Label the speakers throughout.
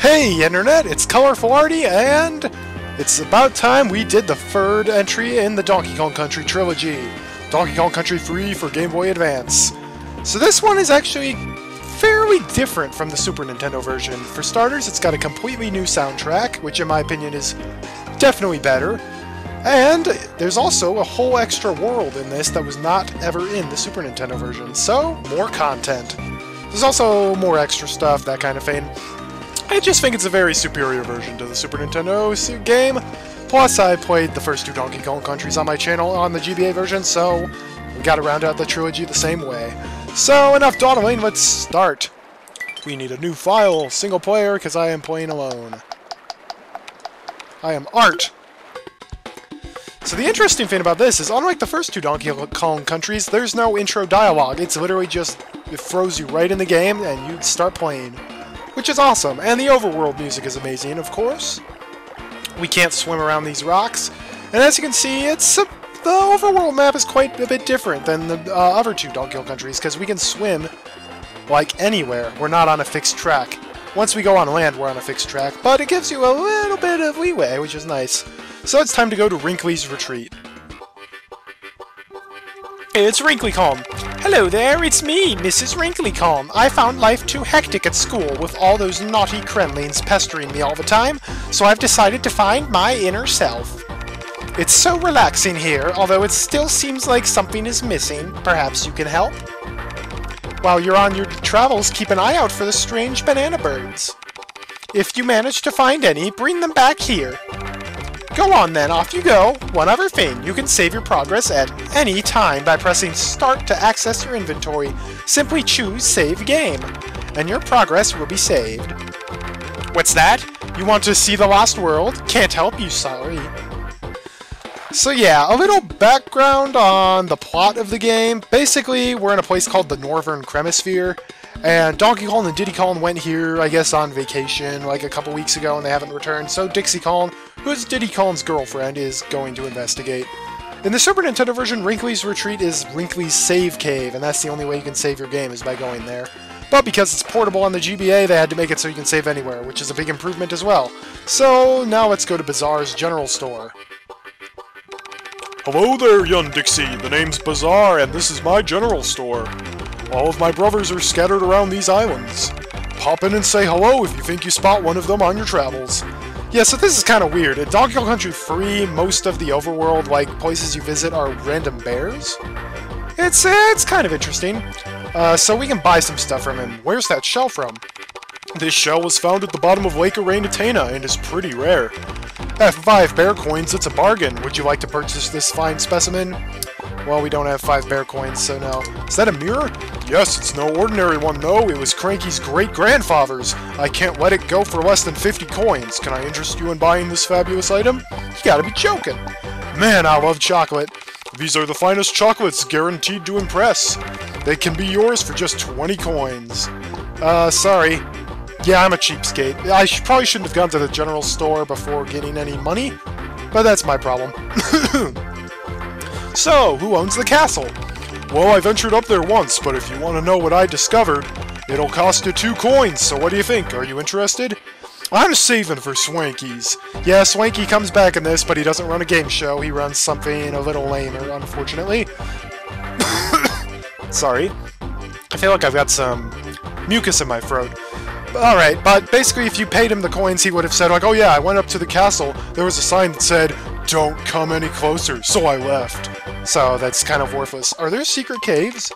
Speaker 1: Hey Internet, it's Colorful Arty, and it's about time we did the third entry in the Donkey Kong Country trilogy. Donkey Kong Country 3 for Game Boy Advance. So this one is actually fairly different from the Super Nintendo version. For starters, it's got a completely new soundtrack, which in my opinion is definitely better. And there's also a whole extra world in this that was not ever in the Super Nintendo version, so more content. There's also more extra stuff, that kind of thing. I just think it's a very superior version to the Super Nintendo game. Plus, I played the first two Donkey Kong countries on my channel on the GBA version, so we gotta round out the trilogy the same way. So, enough dawdling, let's start. We need a new file, single player, because I am playing alone. I am Art. So the interesting thing about this is, unlike the first two Donkey Kong countries, there's no intro dialogue. It's literally just, it throws you right in the game, and you start playing which is awesome. And the overworld music is amazing, of course. We can't swim around these rocks. And as you can see, it's a, the overworld map is quite a bit different than the uh, other two Donkey Kong countries, because we can swim like anywhere. We're not on a fixed track. Once we go on land, we're on a fixed track, but it gives you a little bit of leeway, which is nice. So it's time to go to Wrinkly's Retreat.
Speaker 2: It's Wrinkly Kong. Hello there, it's me, Mrs. Wrinkly Kong. I found life too hectic at school with all those naughty Kremlings pestering me all the time, so I've decided to find my inner self. It's so relaxing here, although it still seems like something is missing. Perhaps you can help? While you're on your travels, keep an eye out for the strange banana birds. If you manage to find any, bring them back here. Go on then, off you go. One other thing, you can save your progress at any time by pressing Start to access your inventory. Simply choose Save Game, and your progress will be saved. What's that? You want to see the Lost World? Can't help you, sorry.
Speaker 1: So yeah, a little background on the plot of the game. Basically, we're in a place called the Northern Kremisphere, and Donkey Kong and Diddy Kong went here, I guess, on vacation like a couple weeks ago, and they haven't returned. So Dixie Kong, who's Diddy Kong's girlfriend, is going to investigate. In the Super Nintendo version, Wrinkly's Retreat is Wrinkly's Save Cave, and that's the only way you can save your game is by going there. But because it's portable on the GBA, they had to make it so you can save anywhere, which is a big improvement as well. So now let's go to Bazaar's General Store.
Speaker 3: Hello there, young Dixie. The name's Bazaar, and this is my general store. All of my brothers are scattered around these islands. Pop in and say hello if you think you spot one of them on your travels.
Speaker 1: Yeah, so this is kind of weird. In Donkey Kong Country 3, most of the overworld, like, places you visit are random bears. It's, it's kind of interesting. Uh, so we can buy some stuff from him. Where's that shell from?
Speaker 3: This shell was found at the bottom of Lake Orangatanga and is pretty rare.
Speaker 1: At 5 bear coins, it's a bargain. Would you like to purchase this fine specimen? Well, we don't have 5 bear coins, so no. Is that a mirror?
Speaker 3: Yes, it's no ordinary one, though. It was Cranky's great-grandfather's. I can't let it go for less than 50 coins. Can I interest you in buying this fabulous item?
Speaker 1: You gotta be joking.
Speaker 3: Man, I love chocolate. These are the finest chocolates, guaranteed to impress. They can be yours for just 20 coins.
Speaker 1: Uh, sorry. Yeah, I'm a cheapskate. I sh probably shouldn't have gone to the general store before getting any money, but that's my problem. so, who owns the castle?
Speaker 3: Well, I ventured up there once, but if you want to know what I discovered, it'll cost you two coins, so what do you think? Are you interested?
Speaker 1: I'm saving for Swanky's. Yeah, Swanky comes back in this, but he doesn't run a game show. He runs something a little lamer, unfortunately. Sorry. I feel like I've got some mucus in my throat. Alright, but basically if you paid him the coins, he would have said, like, oh yeah, I went up to the castle, there was a sign that said, don't come any closer, so I left. So that's kind of worthless. Are there secret caves?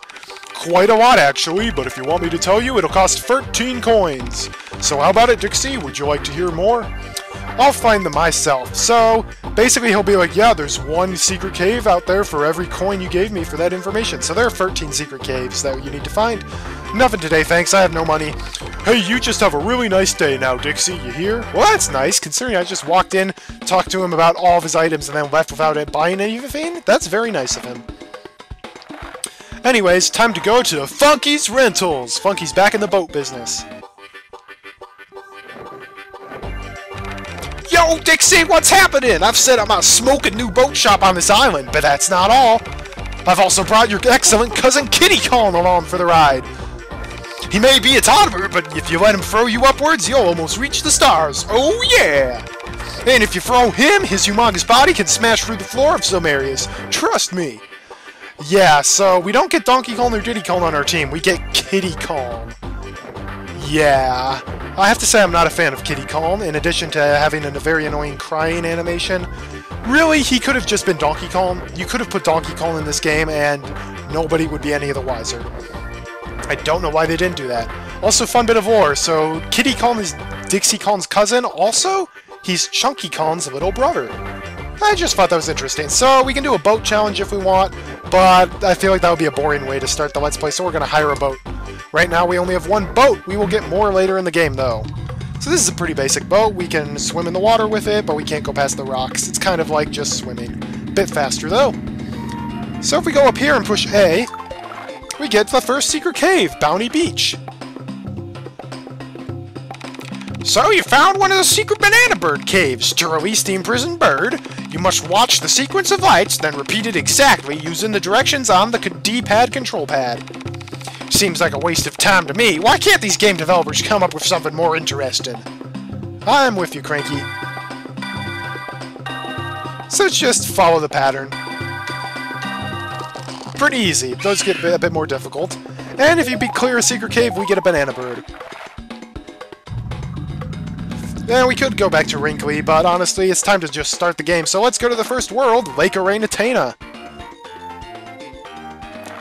Speaker 3: Quite a lot, actually, but if you want me to tell you, it'll cost 13 coins. So how about it, Dixie? Would you like to hear more?
Speaker 1: I'll find them myself. So, basically he'll be like, yeah, there's one secret cave out there for every coin you gave me for that information. So there are 13 secret caves that you need to find. Nothing today, thanks. I have no money.
Speaker 3: Hey, you just have a really nice day now, Dixie. You hear?
Speaker 1: Well, that's nice, considering I just walked in, talked to him about all of his items, and then left without it buying anything. That's very nice of him. Anyways, time to go to Funky's Rentals. Funky's back in the boat business. Yo, Dixie, what's happening? I've said set up my smoking new boat shop on this island, but that's not all. I've also brought your excellent cousin Kiddy Kong along for the ride. He may be a toddler, but if you let him throw you upwards, you'll almost reach the stars. Oh yeah! And if you throw him, his humongous body can smash through the floor of some areas. Trust me. Yeah, so we don't get Donkey Kong or Diddy Kong on our team, we get Kiddy Kong. Yeah. I have to say I'm not a fan of Kiddy Kong, in addition to having a very annoying crying animation. Really, he could have just been Donkey Kong. You could have put Donkey Kong in this game and nobody would be any of the wiser. I don't know why they didn't do that. Also, fun bit of lore, so Kiddy Kong is Dixie Kong's cousin, also, he's Chunky Kong's little brother. I just thought that was interesting. So, we can do a boat challenge if we want, but I feel like that would be a boring way to start the Let's Play, so we're going to hire a boat. Right now we only have one boat. We will get more later in the game, though. So this is a pretty basic boat. We can swim in the water with it, but we can't go past the rocks. It's kind of like just swimming. Bit faster, though. So if we go up here and push A, we get to the first secret cave, Bounty Beach. So you found one of the secret banana bird caves. To release the imprisoned bird, you must watch the sequence of lights, then repeat it exactly using the directions on the D-pad control pad. Seems like a waste of time to me. Why can't these game developers come up with something more interesting? I'm with you, Cranky. So just follow the pattern. Pretty easy. Those get a bit more difficult. And if you beat clear a secret cave, we get a banana bird. Yeah, we could go back to Wrinkly, but honestly, it's time to just start the game. So let's go to the first world, Lake Orangatanga.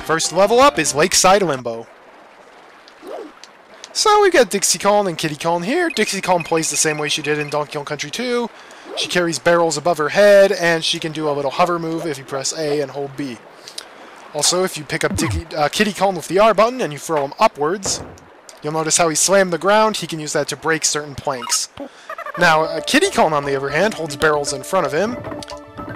Speaker 1: First level up is Lakeside Limbo. So we've got Dixie Kong and Kiddy Kong here. Dixie Kong plays the same way she did in Donkey Kong Country 2. She carries barrels above her head, and she can do a little hover move if you press A and hold B. Also, if you pick up uh, Kiddy Kong with the R button and you throw him upwards, you'll notice how he slammed the ground. He can use that to break certain planks. Now, uh, Kiddy Kong, on the other hand, holds barrels in front of him,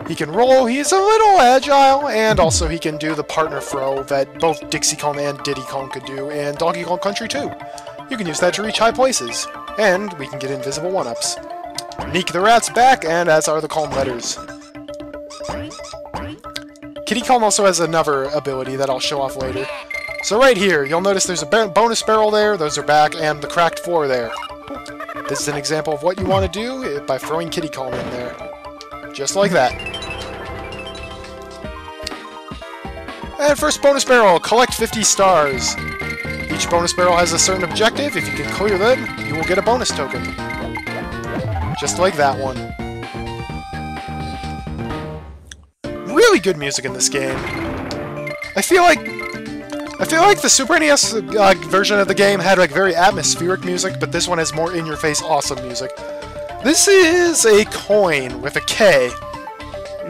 Speaker 1: he can roll, he's a little agile, and also he can do the partner throw that both Dixie Kong and Diddy Kong could do in Donkey Kong Country 2. You can use that to reach high places, and we can get invisible 1-ups. Neek the Rat's back, and as are the KONG letters. Kiddy Kong also has another ability that I'll show off later. So right here, you'll notice there's a bonus barrel there, those are back, and the cracked floor there. This is an example of what you want to do eh, by throwing Kiddy Kong in there. Just like that. And first bonus barrel, collect 50 stars. Each bonus barrel has a certain objective. If you can clear them, you will get a bonus token. Just like that one. Good music in this game. I feel like I feel like the Super NES uh, version of the game had like very atmospheric music, but this one has more in-your-face awesome music. This is a coin with a K.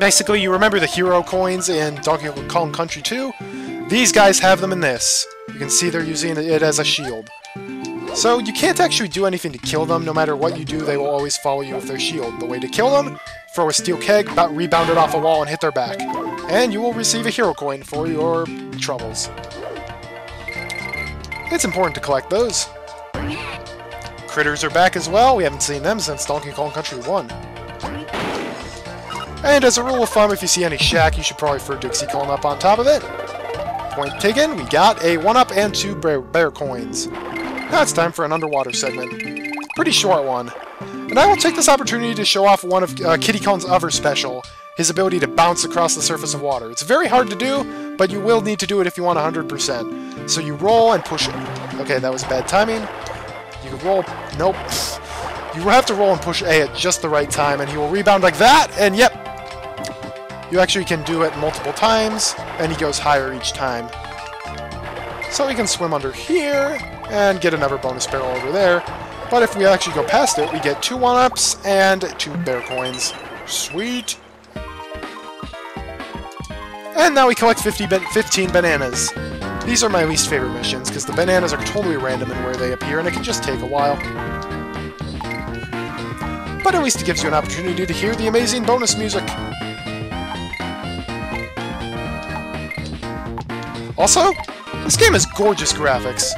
Speaker 1: Basically, you remember the hero coins in Donkey Kong Country 2? These guys have them in this. You can see they're using it as a shield. So you can't actually do anything to kill them. No matter what you do, they will always follow you with their shield. The way to kill them, throw a steel keg, rebound it off a wall, and hit their back. And you will receive a hero coin for your troubles. It's important to collect those. Critters are back as well. We haven't seen them since Donkey Kong Country 1. And as a rule of thumb, if you see any shack, you should probably throw Dixie Kong up on top of it. Point taken, we got a 1-up and 2 bear, bear coins. Now it's time for an underwater segment. Pretty short one. And I will take this opportunity to show off one of uh, Kiddy Kong's other special, his ability to bounce across the surface of water. It's very hard to do, but you will need to do it if you want 100%. So you roll and push it. Okay, that was bad timing. You can roll... Nope. You have to roll and push A at just the right time, and he will rebound like that, and yep. You actually can do it multiple times, and he goes higher each time. So we can swim under here, and get another bonus barrel over there. But if we actually go past it, we get two 1-ups and two bear coins. Sweet! And now we collect 50 15 bananas. These are my least favorite missions, because the bananas are totally random in where they appear, and it can just take a while. But at least it gives you an opportunity to hear the amazing bonus music. Also, this game has gorgeous graphics.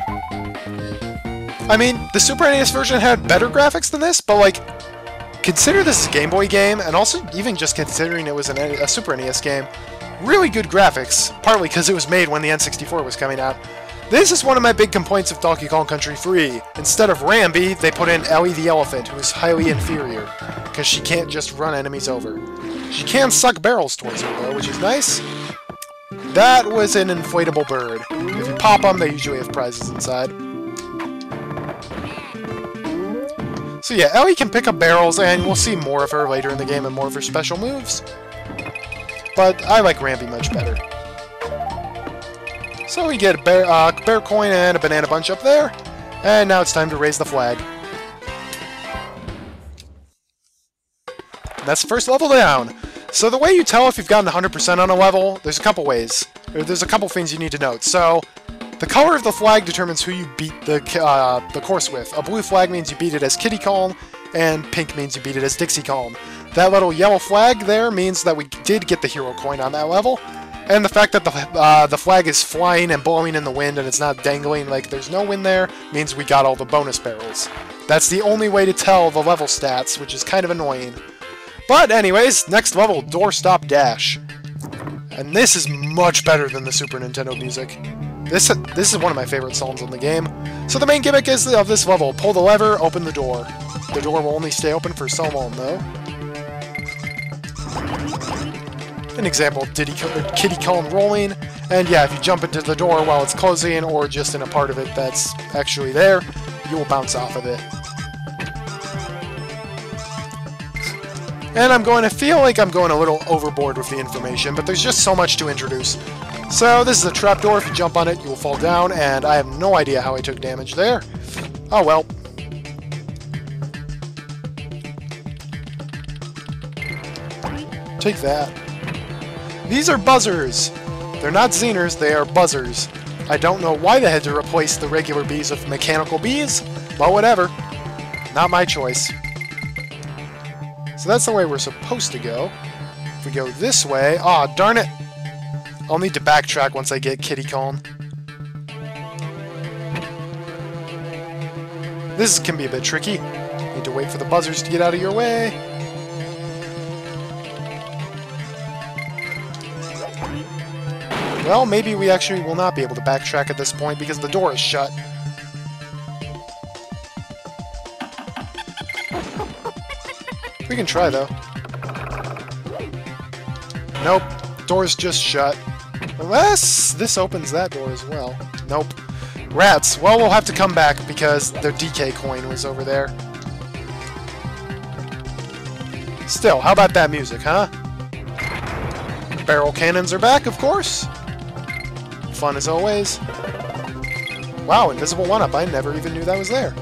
Speaker 1: I mean, the Super NES version had better graphics than this, but like, consider this a Game Boy game, and also even just considering it was an, a Super NES game, really good graphics, partly because it was made when the N64 was coming out. This is one of my big complaints of Donkey Kong Country 3. Instead of Rambi, they put in Ellie the Elephant, who is highly inferior, because she can't just run enemies over. She can suck barrels towards her, though, which is nice. That was an inflatable bird. If you pop them, they usually have prizes inside. So yeah, Ellie can pick up barrels, and we'll see more of her later in the game and more of her special moves. But I like Rambi much better. So we get a bear, uh, bear coin and a banana bunch up there. And now it's time to raise the flag. That's the first level down. So the way you tell if you've gotten 100% on a level, there's a couple ways. There's a couple things you need to note. So, the color of the flag determines who you beat the, uh, the course with. A blue flag means you beat it as Kiddy Kong, and pink means you beat it as Dixie Kong. That little yellow flag there means that we did get the hero coin on that level, and the fact that the, uh, the flag is flying and blowing in the wind and it's not dangling like there's no wind there means we got all the bonus barrels. That's the only way to tell the level stats, which is kind of annoying. But anyways, next level, Doorstop Dash. And this is much better than the Super Nintendo music. This, this is one of my favorite songs in the game. So the main gimmick is of this level, pull the lever, open the door. The door will only stay open for so long though. An example, Diddy, Kiddy Kong rolling, and yeah, if you jump into the door while it's closing, or just in a part of it that's actually there, you will bounce off of it. And I'm going to feel like I'm going a little overboard with the information, but there's just so much to introduce. So this is a trapdoor. If you jump on it, you will fall down, and I have no idea how I took damage there. Oh well. Take that. These are buzzers. They're not Zingers, they are buzzers. I don't know why they had to replace the regular bees with mechanical bees, but whatever. Not my choice. So that's the way we're supposed to go. If we go this way... Aw, oh, darn it! I'll need to backtrack once I get Kiddy Kong. This can be a bit tricky. Need to wait for the buzzers to get out of your way. Well, maybe we actually will not be able to backtrack at this point because the door is shut. We can try, though. Nope. Door's just shut. Unless this opens that door as well. Nope. Rats. Well, we'll have to come back because the DK coin was over there. Still, how about that music, huh? Barrel cannons are back, of course. Fun as always. Wow, invisible one-up. I never even knew that was there.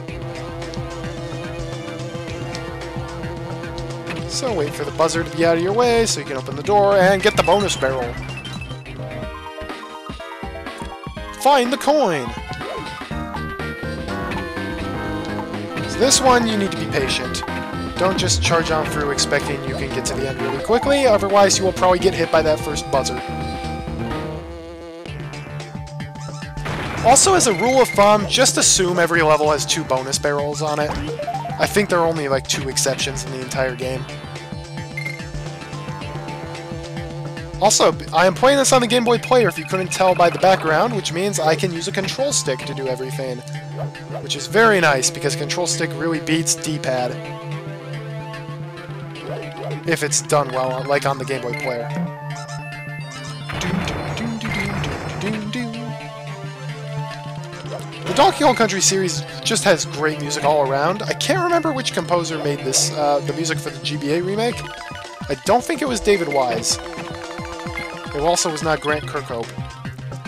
Speaker 1: So wait for the buzzer to be out of your way so you can open the door and get the bonus barrel. Find the coin! So this one, you need to be patient. Don't just charge on through expecting you can get to the end really quickly, otherwise you will probably get hit by that first buzzer. Also, as a rule of thumb, just assume every level has two bonus barrels on it. I think there are only like two exceptions in the entire game. Also, I am playing this on the Game Boy Player if you couldn't tell by the background, which means I can use a control stick to do everything. Which is very nice, because control stick really beats D-pad. If it's done well, like on the Game Boy Player. The Donkey Kong Country series just has great music all around. I can't remember which composer made this, uh, the music for the GBA remake. I don't think it was David Wise. It also was not Grant Kirkhope.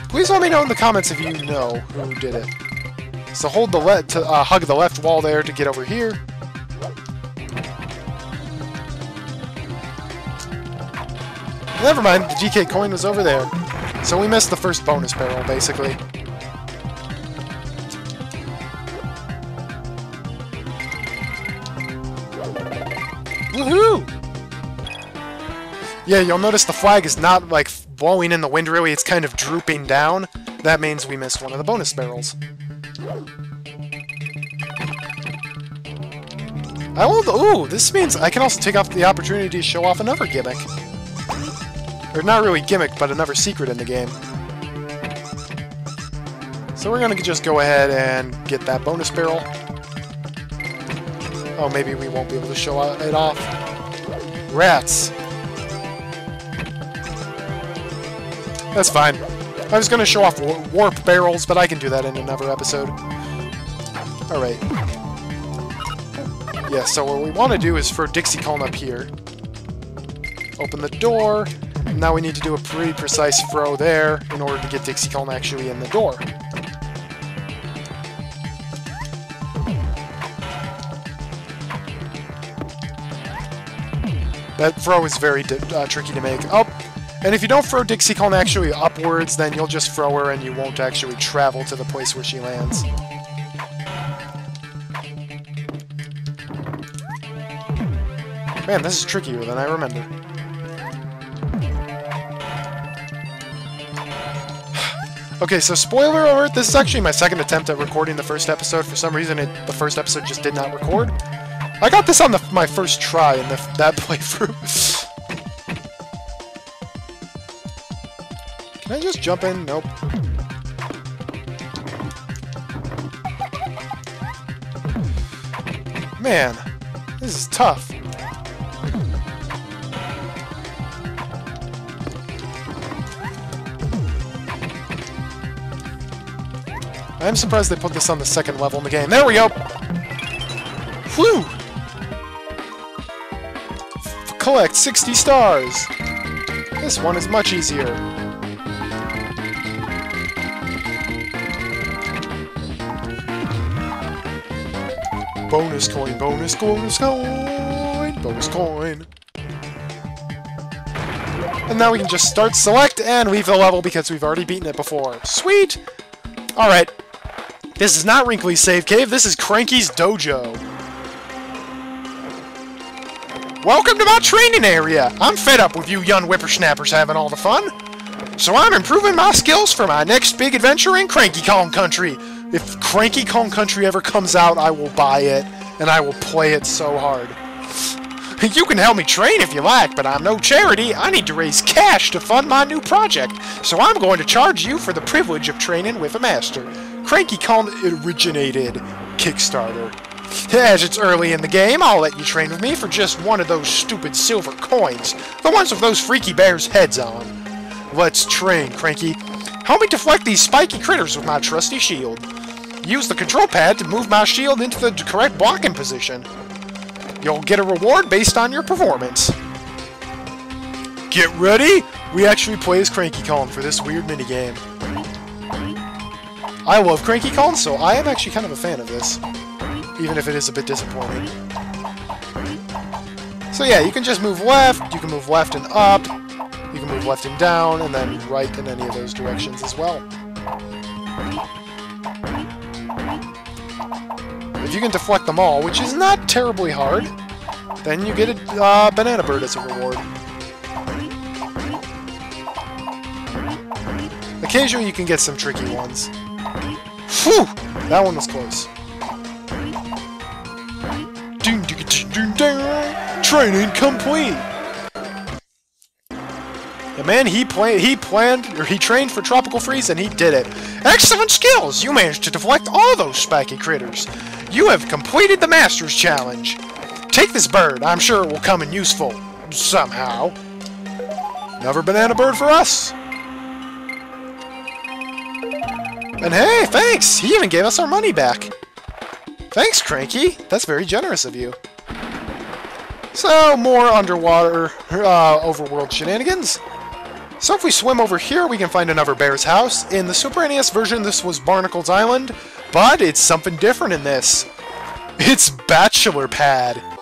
Speaker 1: Please let me know in the comments if you know who did it. So hold the le to uh, hug the left wall there to get over here. Never mind, the DK coin was over there. So we missed the first bonus barrel, basically. Yeah, you'll notice the flag is not, like, blowing in the wind, really. It's kind of drooping down. That means we missed one of the bonus barrels. I will... Ooh, this means I can also take off the opportunity to show off another gimmick. Or not really gimmick, but another secret in the game. So we're gonna just go ahead and get that bonus barrel. Oh, maybe we won't be able to show it off. Rats. That's fine. I was going to show off warp barrels, but I can do that in another episode. Alright. Yeah, so what we want to do is for Dixie Kong up here. Open the door. Now we need to do a pretty precise throw there in order to get Dixie Kong actually in the door. That throw is very uh, tricky to make. Oh, and if you don't throw Dixie Kong actually upwards, then you'll just throw her and you won't actually travel to the place where she lands. Man, this is trickier than I remember. okay, so spoiler alert, this is actually my second attempt at recording the first episode. For some reason, it, the first episode just did not record. I got this on the, my first try in the, that playthrough. Can I just jump in? Nope. Man, this is tough. I'm surprised they put this on the second level in the game. There we go! Whew! collect 60 stars! This one is much easier. Bonus coin, bonus, bonus coin, bonus coin. And now we can just start select and leave the level because we've already beaten it before. Sweet! Alright. This is not Wrinkly's Save Cave, this is Cranky's Dojo. Welcome to my training area! I'm fed up with you young whippersnappers having all the fun. So I'm improving my skills for my next big adventure in Cranky Kong Country. If Cranky Kong Country ever comes out, I will buy it, and I will play it so hard. You can help me train if you like, but I'm no charity. I need to raise cash to fund my new project, so I'm going to charge you for the privilege of training with a master. Cranky Kong originated Kickstarter. As it's early in the game, I'll let you train with me for just one of those stupid silver coins. The ones with those freaky bears' heads on. Let's train, Cranky. Help me deflect these spiky critters with my trusty shield. Use the control pad to move my shield into the correct blocking position. You'll get a reward based on your performance. Get ready! We actually play as Cranky Kong for this weird minigame. I love Cranky Kong, so I am actually kind of a fan of this even if it is a bit disappointing. So yeah, you can just move left, you can move left and up, you can move left and down, and then right in any of those directions as well. If you can deflect them all, which is not terribly hard, then you get a uh, banana bird as a reward. Occasionally you can get some tricky ones. Whew! That one was close. Training complete! The man, he, planned, he planned, or he trained for Tropical Freeze, and he did it. Excellent skills! You managed to deflect all those spiky critters. You have completed the Master's Challenge. Take this bird. I'm sure it will come in useful. Somehow. Another banana bird for us. And hey, thanks! He even gave us our money back. Thanks, Cranky. That's very generous of you. So, more underwater, uh, overworld shenanigans. So if we swim over here, we can find another bear's house. In the Super NES version, this was Barnacle's Island, but it's something different in this. It's Bachelor Pad.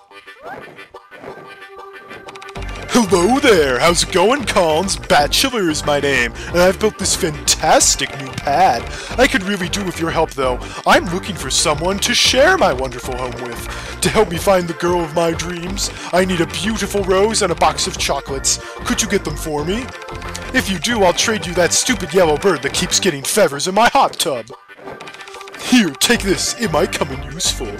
Speaker 1: Hello there, how's it going, Collins? Bachelor is my name, and I've built this fantastic new pad. I could really do with your help, though. I'm looking for someone to share my wonderful home with. To help me find the girl of my dreams, I need a beautiful rose and a box of chocolates. Could you get them for me?
Speaker 3: If you do, I'll trade you that stupid yellow bird that keeps getting feathers in my hot tub. Here, take this. It might come in useful.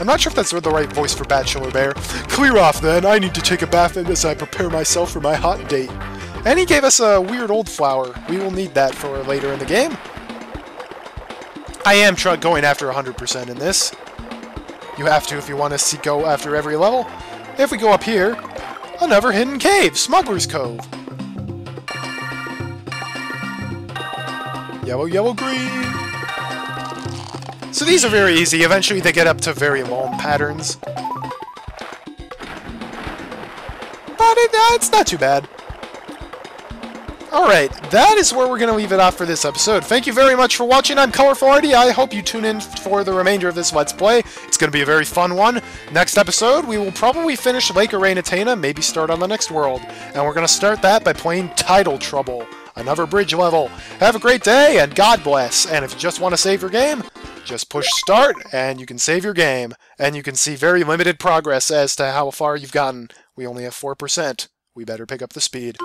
Speaker 1: I'm not sure if that's the right voice for Bachelor Bear.
Speaker 3: Clear off, then. I need to take a bath as I prepare myself for my hot date.
Speaker 1: And he gave us a weird old flower. We will need that for later in the game. I am going after 100% in this. You have to if you want to see go after every level. If we go up here, another hidden cave, Smuggler's Cove. Yellow, yellow, green. So these are very easy. Eventually they get up to very long patterns. But it, uh, it's not too bad. Alright, that is where we're going to leave it off for this episode. Thank you very much for watching. I'm Colorful Arty. I hope you tune in for the remainder of this Let's Play. It's going to be a very fun one. Next episode, we will probably finish Lake Orangatanga, maybe start on the next world. And we're going to start that by playing Tidal Trouble, another bridge level. Have a great day, and God bless. And if you just want to save your game, just push start, and you can save your game. And you can see very limited progress as to how far you've gotten. We only have 4%. We better pick up the speed.